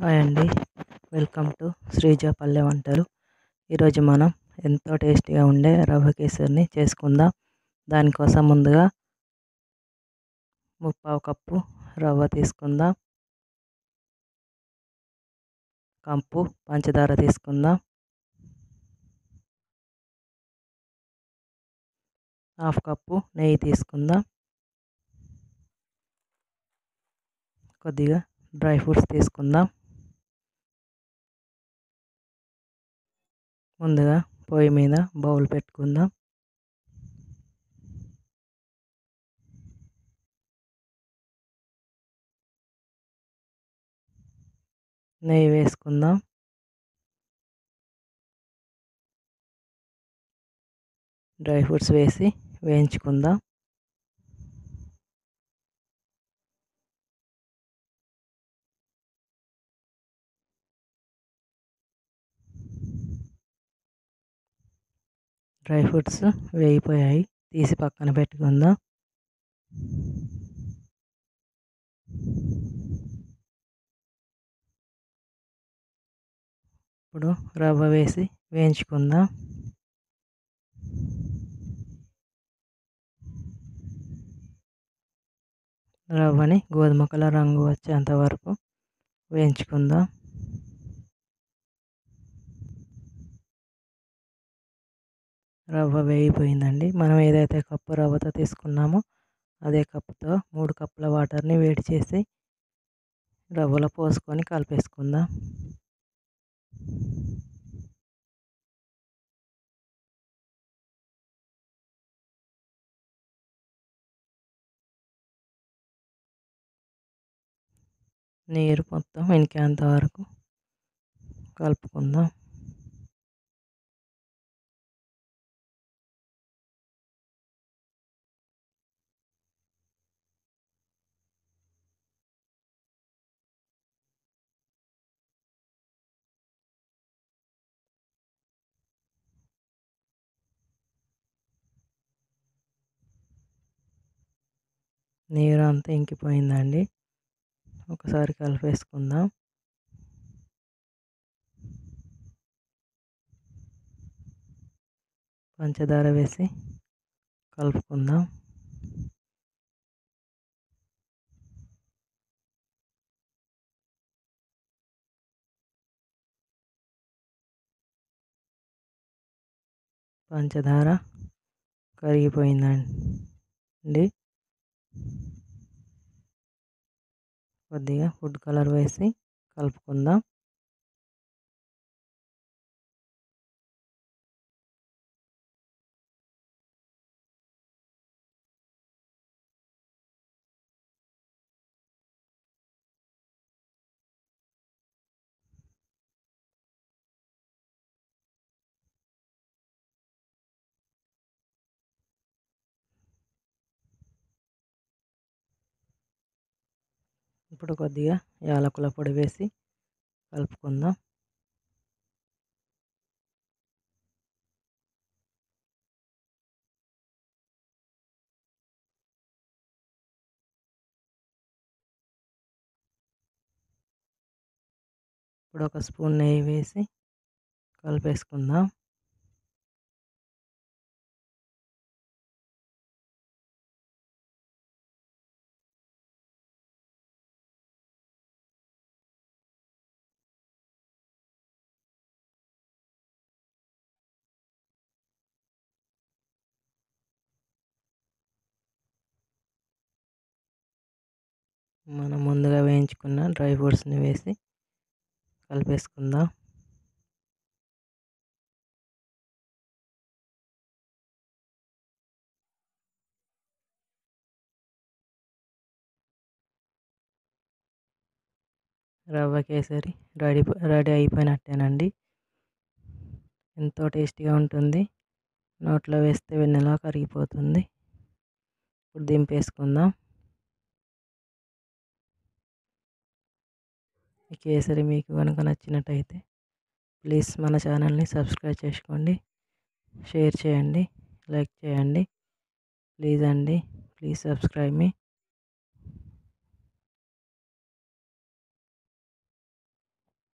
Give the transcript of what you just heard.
Hi అండి. Welcome to Sreeja పల్లె వంటలు. ఈరోజు మనం ఎంతో టేస్టీగా ఉండే రవ్వ కేసరిని చేసుకుందాం. దానికోసం ముందుగా ముప్పావు కప్పు రవ్వ తీసుకుందాం. కప్పు పంచదార తీసుకుందాం. హాఫ్ కప్పు నెయ్యి తీసుకుందాం. కొద్దిగా డ్రై ఫ్రూట్స్ తీసుకుందాం. ముందుగా పొయ్యి మీద బౌల్ పెట్టుకుందాం. నెయ్యి వేసుకుందాం. డ్రై ఫ్రూట్స్ వేసి వేయించుకుందాం. డ్రై ఫ్రూట్స్ వేగిపోయాయి. తీసి పక్కన పెట్టుకుందాం. ఇప్పుడు రవ్వ వేసి వేయించుకుందాం. రవ్వని గోధుమ కలర్ రంగు వచ్చేంత వరకు వేయించుకుందాం. రవ్వ వేగిపోయిందండి. మనం ఏదైతే కప్పు రవ్వతో తీసుకున్నామో అదే కప్పుతో మూడు కప్పుల వాటర్ని వేడి చేసి రవ్వలో పోసుకొని కలిపేసుకుందాం. నీరు మొత్తం ఇంకేంత వరకు కలుపుకుందాం. నీరు అంతా ఇంకిపోయిందండి. ఒకసారి కలిపేసుకుందాం. పంచదార వేసి కలుపుకుందాం. పంచదార కరిగిపోయిందండి. కొద్దిగా ఫుడ్ కలర్ వేసి కలుపుకుందాం. ఇప్పుడు కొద్దిగా యాలకుల పొడి వేసి కలుపుకుందాం. ఇప్పుడు ఒక స్పూన్ నెయ్యి వేసి కలిపేసుకుందాం. మనం ముందుగా వేయించుకున్న డ్రై ఫ్రూట్స్ని వేసి కలిపేసుకుందాం. రవ్వ కేసరి రెడీ రెడీ అయిపోయినట్టేనండి. ఎంతో టేస్టీగా ఉంటుంది. నోట్లో వేస్తే వెన్నెలా కరిగిపోతుంది. ఇప్పుడు దింపేసుకుందాం. ఈ కేసరి మీకు కనుక నచ్చినట్టయితే ప్లీజ్ మన ఛానల్ని సబ్స్క్రైబ్ చేసుకోండి. షేర్ చేయండి. లైక్ చేయండి. ప్లీజ్ అండి. Please subscribe me.